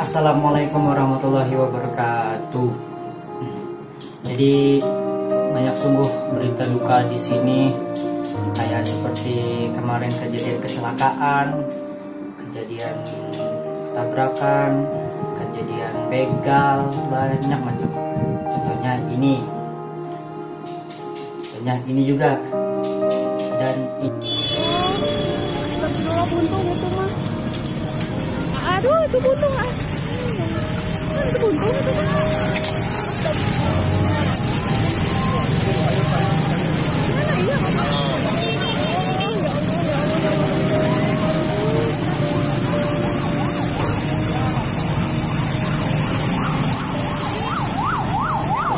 Assalamualaikum warahmatullahi wabarakatuh. Jadi banyak sungguh berita duka di sini kayak seperti kemarin kejadian kecelakaan, kejadian ketabrakan, kejadian begal, banyak macam. Contohnya ini. Contohnya ini juga. Dan ini Aduh, itu buntung ah. Kan itu buntung itu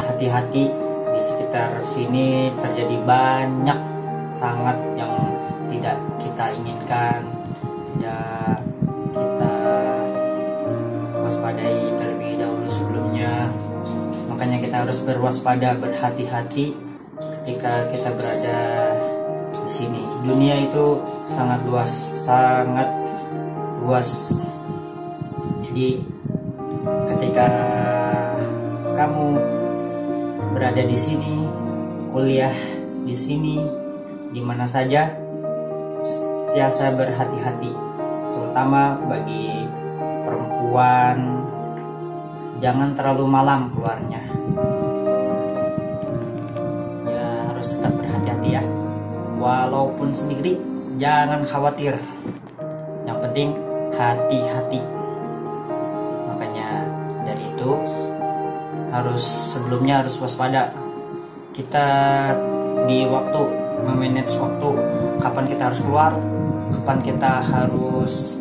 hati-hati di sekitar sini terjadi banyak sangat yang tidak kita inginkan tidak makanya kita harus berwaspada berhati-hati ketika kita berada di sini dunia itu sangat luas sangat luas jadi ketika kamu berada di sini, kuliah di sini, di mana saja, setiasa berhati-hati, terutama bagi perempuan. Jangan terlalu malam keluarnya. Ya harus tetap berhati-hati ya. Walaupun sendiri, jangan khawatir. Yang penting hati-hati. Makanya dari itu harus sebelumnya harus waspada kita di waktu memanage waktu kapan kita harus keluar kapan kita harus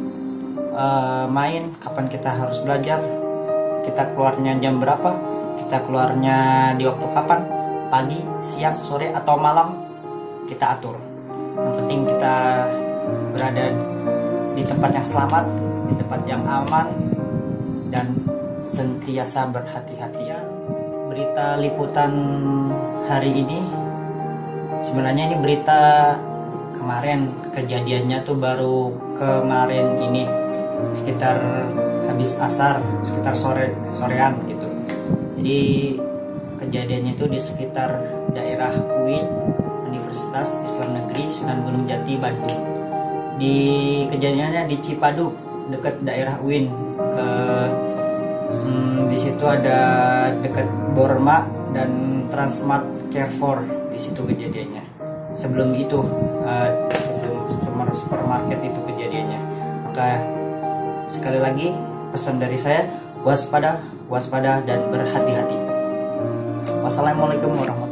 uh, main kapan kita harus belajar kita keluarnya jam berapa? Kita keluarnya di waktu kapan? Pagi siang sore atau malam? Kita atur. Yang penting kita berada di tempat yang selamat di tempat yang aman dan sentiasa berhati-hatian. Berita liputan hari ini sebenarnya ini berita kemarin. Kejadiannya tuh baru kemarin ini sekitar habis asar sekitar sore sorean gitu jadi kejadiannya itu di sekitar daerah UIN Universitas Islam Negeri Sunan Gunung Jati Bandung di kejadiannya di Cipadu dekat daerah UIN ke Hmm, di situ ada dekat Borma dan Transmart Carrefour di situ kejadiannya. Sebelum itu uh, sebelum supermarket itu kejadiannya. Maka sekali lagi pesan dari saya waspada, waspada dan berhati-hati. Wassalamualaikum warahmatullahi